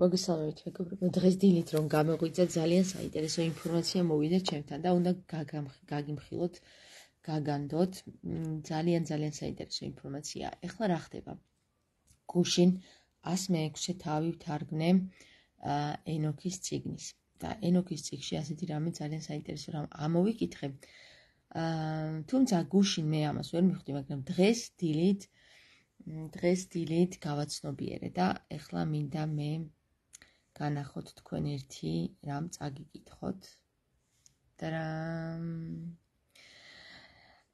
მოგესალმებით მეგობრებო. დღეს დილით რომ გამოგვიძა ძალიან საინტერესო ინფორმაცია მოვიდა ჩემთან და უნდა გაგიმხილოთ გაგანდოთ. ძალიან ძალიან საინტერესო ინფორმაცია. ეხლა რა ხდება? გუშინ 106-ე თავი ვთარგმნე ენოქის ციგნის. და ენოქის ციგში ასეთი რამე ძალიან საინტერესო რამ ამოვიკითხე თუმცა გუშინ მე ამას ვერ მივხვდი მაგრამ დღეს დილით დღეს დილით გავაცნობიერე და ეხლა მინდა მე განახოთ თქვენ ერთი რამ წაგიკითხოთ და რამ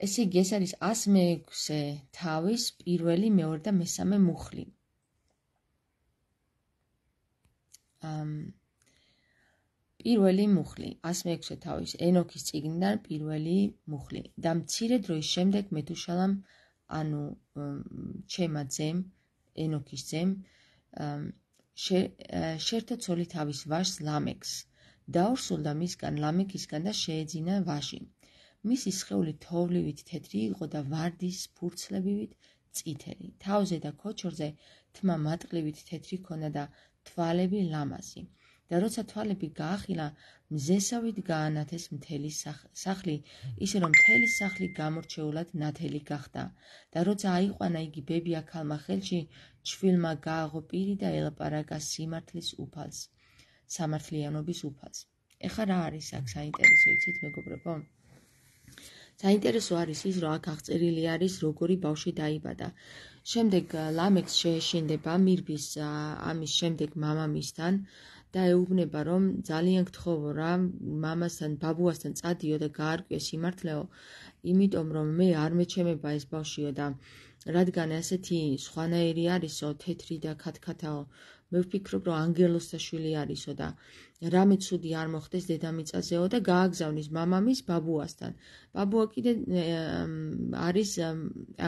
ესე იგი ეს არის 106-ე თავის პირველი, მეორე და მესამე მუხლი. ამ პირველი მუხლი 106-ე თავის ენოქის წიგნიდან პირველი მუხლი. და მცირე დროის შემდეგ მეთუშალამ ანუ ჩემა ძემ ენოქის ძემ შერთა ცოლი თავის ვაჟს ლამექს დაურსულდა მისგან ლამექისგან და შეეძინა ვაჟი მისი სხეული თოვლივით თეთრი იყო და ვარდის ფურცლებივით წითელი. თავზე და ქოჩორზე თმა მატყლივით თეთრი ქონა და თვალები ლამაზი და როცა თვალები გაახილა, მზესავით გაანათეს მთელი სახლი, ისე რომ მთელი სახლი გამორჩეულად ნათელი გახდა. და როცა აიყვანა იგი ბები ახალმა ხელში, ჩვილმა გააღო პირი და ელაპარაკა სიმართლის უფალს, სამართლიანობის უფალს. ეხა რა არის აქ საინტერესო იცით მეგობრებო? საინტერესო არის ის, რომ აქ აღწერილი არის, როგორი ბავშვი დაიბადა. შემდეგ ლამექს შეეშინდება მირბის ამის შემდეგ მამამისთან და ეუბნება, რომ ძალიან გთხოვო რა, მამასთან, ბაბუასთან წადიო და გაარკვიე სიმართლეო, იმიტომ რომ მე არ მეჩემება ეს ბავშვიო და რადგან ასეთი სხვანაირი არისო, თეთრი და ქათქათაო, მე ვფიქრობ, რომ ანგელოსთა შვილი არისო და რამე ცუდი არ მოხდეს დედამიწაზეო და გააგზავნის მამამის ბაბუასთან. ბაბუა კიდე არის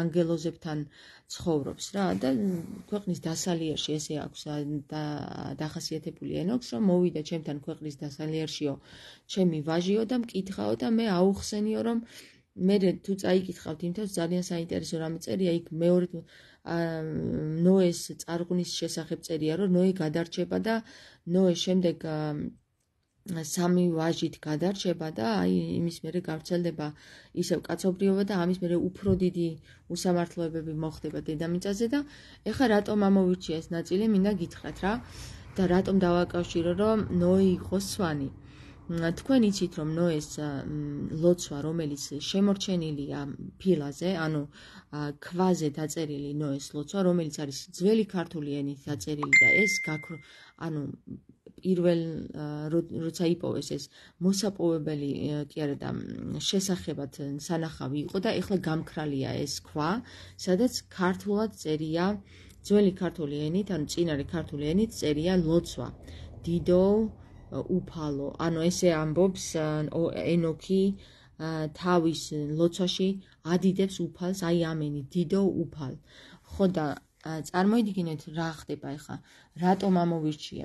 ანგელოზებთან ცხოვრობს რა და ქვეყნის დასალიერში ესე აქვს და დახასიათებული ენოქს რომ მოვიდა ჩემთან ქვეყნის დასალიერშიო ჩემი ვაჟიო და მკითხაო და მე აუხსენიო რომ მე თუ წაიკითხავთ იმთავს ძალიან საინტერესო რამე წერია იქ მეორე ნოეს წარღვნის შესახებ წერია, რომ ნოე გადარჩება და ნოე შემდეგ სამი ვაჟით გადარჩება და აი იმის მერე გავრცელდება ისევ კაცობრიობა და ამის მერე უფრო დიდი უსამართლოებები მოხდება დედამიწაზე და ეხლა რატომ ამოვირჩია ეს ნაწილი მინდა გითხრათ რა. და რატომ დავაკავშირო რომ ნოე იყო სვანი თქვენ იცით რომ ნოეს ლოცვა რომელიც შემორჩენილია ფილაზე ანუ ქვაზე დაწერილი ნოეს ლოცვა რომელიც არის ძველი ქართული ენით დაწერილი და ეს ანუ პირველ როცა იპოვეს ეს მოსაპოვებელი კი არა და შესახებად სანახავი იყო და ეხლა გამქრალია ეს ქვა სადაც ქართულად წერია ძველი ქართული ენით ანუ წინარე ქართული ენით წერია ლოცვა. დიდო უფალო. ანუ ესე ამბობს ენოქი თავის ლოცვაში ადიდებს უფალს, აი ამენი, დიდო უფალ. ხო და წარმოიდგინეთ რა ხდება ახლა, რატომ ამოვირჩიე?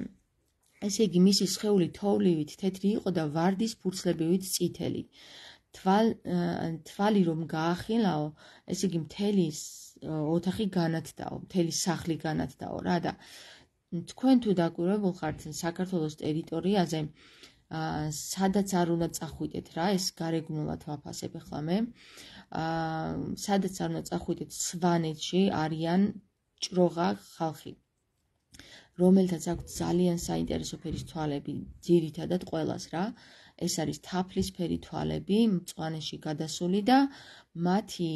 ესე იგი მისი სხეული თოვლივით თეთრი იყო და ვარდის ფურცლებივით წითელი. თვალ თვალი რომ გაახილაო, ესე იგი მთელი ოთახი განათდაო, მთელი სახლი განათდაო რა და თქვენ თუ დაკვირვებულ ხართ საქართველოს ტერიტორიაზე აა სადაც არ უნდა წახვიდეთ რა ეს გარეგნულად ვაფასებ ახლა მე აა სადაც არ უნდა წახვიდეთ სვანეთში არიან ჭროღა ხალხი რომელთაც აქვს ძალიან საინტერესო ფერის თვალები ძირითადად ყოველას რა. ეს არის თაფლის ფერი თვალები მწვანეში გადასული და მათი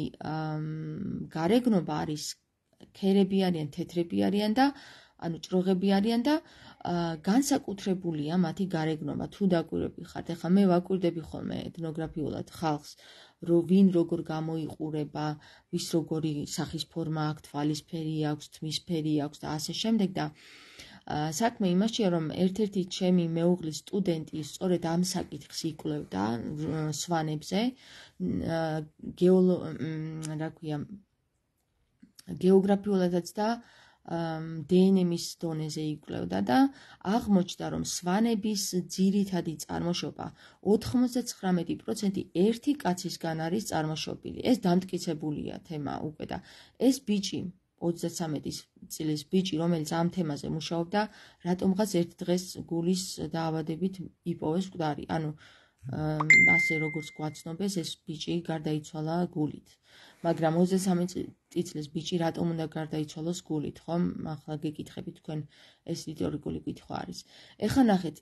გარეგნობა არის ქერები არიან თეთრები არიან და ანუ ჭროღები არიან და განსაკუთრებულია მათი გარეგნობა. თუ დაკვირვები ხართ ახლა მე ვაკვირდები ხოლმე ეთნოგრაფიულად ხალხს რო ვინ როგორ გამოიყურება ვის როგორი სახის ფორმა აქვს თვალის ფერი აქვს თმის ფერი აქვს და ასე შემდეგ და საქმე იმაშია რომ ერთ-ერთი ჩემი მეუღლის სტუდენტი სწორედ ამ საკითხს იკვლევდა სვანებზე. გეოლო რა ქვია გეოგრაფიულადაც და დნმ-ის დონეზე იკვლევდა და აღმოჩნდა, რომ სვანების ძირითადი წარმოშობა 99% ერთი კაცისგან არის წარმოშობილი. ეს დამტკიცებულია თემა უკვე და ეს ბიჭი 33 წლის ბიჭი, რომელიც ამ თემაზე მუშაობდა, რატომღაც ერთ დღეს გულის დაავადებით იპოვეს მკვდარი. ანუ ასე როგორც გვაცნობეს, ეს ბიჭი გარდაიცვალა გულით. მაგრამ 33 წლის ბიჭი რატომ უნდა გარდაიცვალოს გულით, ხომ? ახლა გეკითხებით თქვენ ეს ისტორიკული კითხვა არის. ეხლა ნახეთ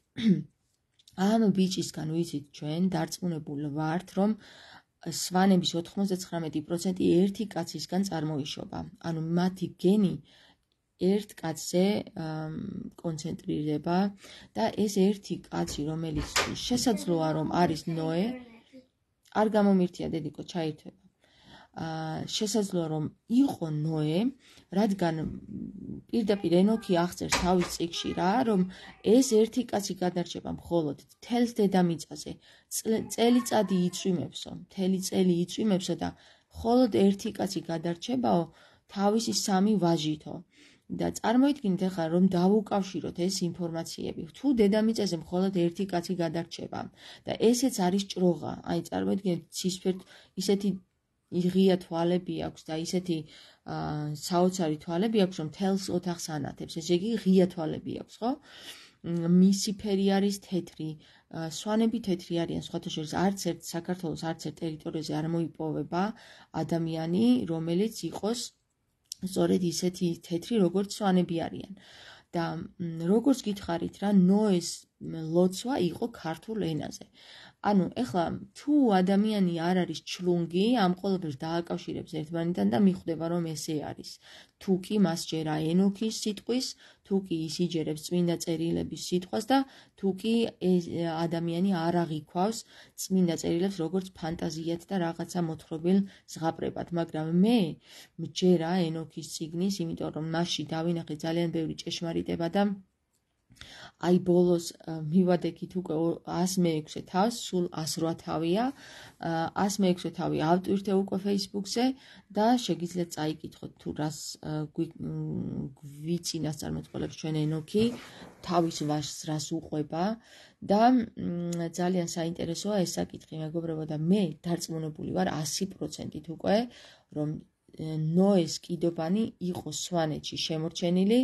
ამ ბიჭისგან ვიცით ჩვენ დარწმუნებულ ვართ, რომ სვანების 99% ერთი კაცისგან წარმოიშობა. ანუ მათი გენი ერთ კაცზე კონცენტრირება და ეს ერთი კაცი რომელიც შესაძლოა რომ არის ნოე არ გამომირთია დედიკო ჩაირთვება აა შესაძლოა რომ იყო ნოე რადგან პირდაპირ ენოქი აღწერს თავის წიგში რა რომ ეს ერთი კაცი გადარჩება მხოლოდ თელს დედამიწაზე. წელიწადი იწვიმებსო მთელი წელი იწვიმებსო და მხოლოდ ერთი კაცი გადარჩებაო თავისი სამი ვაჟითო და წარმოიდგინეთ ახლა რომ დავუკავშიროთ ეს ინფორმაციები. თუ დედამიწაზე მხოლოდ ერთი კაცი გადარჩება და ესეც არის ჭროღა. აი წარმოიდგინეთ ცისფერ ისეთი იღია თვალები აქვს და ისეთი საოცარი თვალები აქვს რომ თელს ოთახს ანათებს. ესე იგი ღია თვალები აქვს, ხო? მისი ფერი არის თეთრი. სვანები თეთრი არიან, სხვათა შორის არც ერთ საქართველოს არც ერთ ტერიტორიაზე არ მოიპოვება ადამიანი, რომელიც იყოს სწორედ ისეთი თეთრი როგორც სვანები არიან. და როგორც გითხარით რა ნოეს ლოცვა იყო ქართულ ენაზე ანუ ეხლა თუ ადამიანი არ არის ჩლუნგი, ამ ყოველფერს დააკავშირებს ერთმანეთთან და მიხვდება რომ ესე არის. თუ კი მას ჯერა ენოქის სიტყვის, თუ კი ის იჯერებს წმინდა წერილების სიტყვას და თუ კი ადამიანი არ აღიქვავს წმინდა წერილებს როგორც ფანტაზიად და რაღაცა მოთხრობილ ზღაპრებად, მაგრამ მე მჯერა ენოქის ციგნის, იმიტომ რომ მასში დავინახე ძალიან ბევრი ჭეშმარიტება და აი ბოლოს მივადექით უკვე 106 თავს, სულ 108 თავია. 106 თავი ავტვირთე უკვე Facebook-ზე და შეგიძლიათ წაიკითხოთ თუ რას გვიცინას წარმოწყობებს ჩვენ ენოქი, თავის ვაშს რას უყვება და ძალიან საინტერესოა ეს საკითხი, მეგობრებო და მე დარწმუნებული ვარ 100%-ით უკვე, რომ ნოეს კიდობანი იყო სვანეთში შემორჩენილი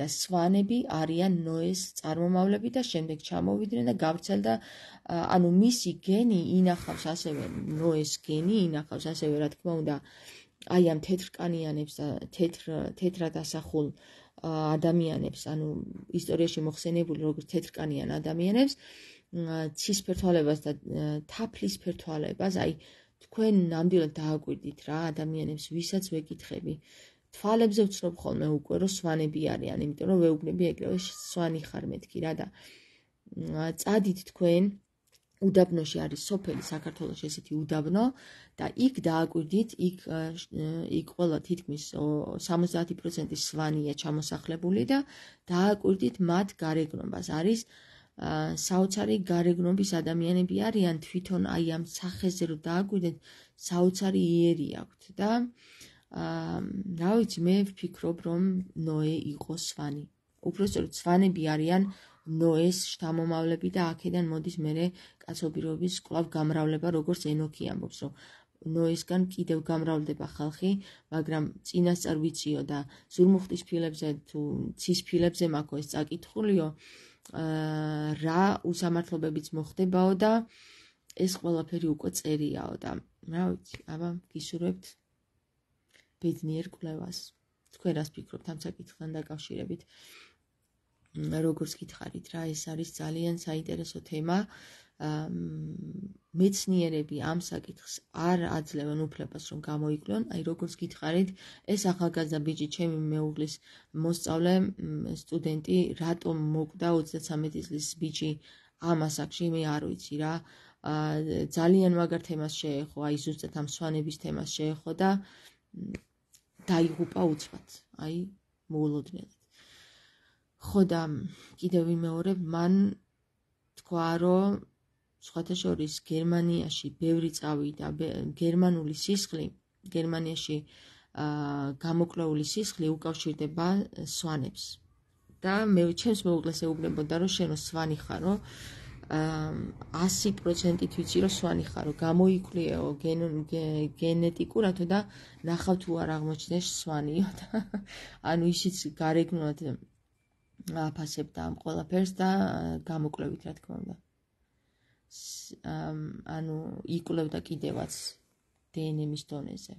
და სვანები არიან ნოეს წარმომავლები და შემდეგ ჩამოვიდნენ და გავრცელდა ანუ მისი გენი ინახავს ასევე ნოეს გენი ინახავს ასევე რა თქმა უნდა აი ამ თეთრკანიანებს და თეთრ თეთრად ასახულ ადამიანებს ანუ ისტორიაში მოხსენებული როგორც თეთრკანიან ადამიანებს ცისფერთვალებას და თაფლისფერთვალებას აი თქვენ ნამდვილად დააკვირდით რა ადამიანებს ვისაც ვეკითხები. თვალებზე ვცნობ ხოლმე უკვე რომ სვანები არიან იმიტომ რომ ვეუბნები ეგრევე სვანი ხარ მეთქი რა და წადით თქვენ უდაბნოში არის სოფელი საქართველოს ესეთი უდაბნო და იქ დააკვირდით იქ იქ ყველა თითქმის 70% სვანია ჩამოსახლებული და დააკვირდით მათ გარეგნობას. არის საოცარი გარეგნობის ადამიანები არიან თვითონ აი ამ სახეზე რომ დააკვირდეთ საოცარი იერი აქვთ და აა რა ვიცი მე ვფიქრობ რომ ნოე იყო სვანი. უბრალოდ სვანები არიან ნოეს შთამომავლები და აქედან მოდის მე კაცობრიობის კლავ გამრავლება როგორც ენოქი ამბობს რომ ნოესგან კიდევ გამრავლდება ხალხი, მაგრამ წინასწარ ვიციო და ზურმუხტის ფილებზე თუ ცის ფილებზე მაქო ეს წაკითხულიო, რა უსამართლობებიც მოხდებაო და ეს ყველაფერი უკვე წერიაო და რა ვიცი, აბა გისურვებთ ბედნიერ კვლევას. თქვენ რას ფიქრობთ ამ საკითხთან დაკავშირებით? როგორც გითხარით რა, ეს არის ძალიან საინტერესო თემა. მეცნიერები ამ საკითხს არ აძლევენ უფლებას რომ გამოიკლონ, აი როგორც გითხარით, ეს ახალგაზრდა ბიჭი ჩემი მეუღლის მოსწავლე სტუდენტი, რატომ მოკვდა 33 წლის ბიჭი ამ ასაკში, მე არ ვიცი რა. აა ძალიან მაგარ თემას შეეხო, აი ზუსტად ამ სვანების თემას შეეხო და დაიღუპა უცბად. აი მოულოდნელად. ხო და კიდევ ვიმეორებ, მან თქვა რომ სხვათა შორის გერმანიაში ბევრი წავიდა გერმანული სისხლი გერმანიაში გამოკვლეული სისხლი უკავშირდება სვანებს. და მე ჩემს მეუღლეს ეუბნებოდა რომ შენო სვანი ხარო 100%-ით ვიცი რომ სვანი ხარო. გამოიკვლიეო გენეტიკურად და ნახავ თუ არ აღმოჩნდეს სვანიო და ანუ ისიც გარეგნულად აფასებდა ამ ყველაფერს და გამოკვლევით რა თქმა უნდა ანუ იკვლევდა კიდევაც დნმ-ის დონეზე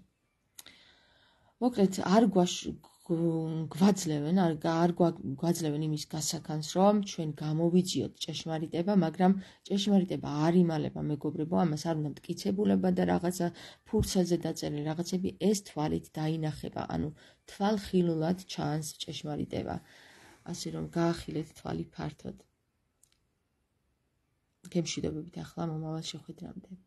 მოკლედ არ გვაძლევენ, არ არ გვაძლევენ იმის გასახანს, რომ ჩვენ გამოვიძიოთ ჭეშმარიტება, მაგრამ ჭეშმარიტება არ იმალება მეგობრებო, ამას არ უნდა მტკიცებულება და რაღაცა ფურცელზე დაწერილი რაღაცები ეს თვალით დაინახება, ანუ თვალხილულად ჩანს ჭეშმარიტება. ასე რომ გაახილეთ თვალი ფართოდ. გემშვიდობებით ახლა მომავალ შეხვედრამდე.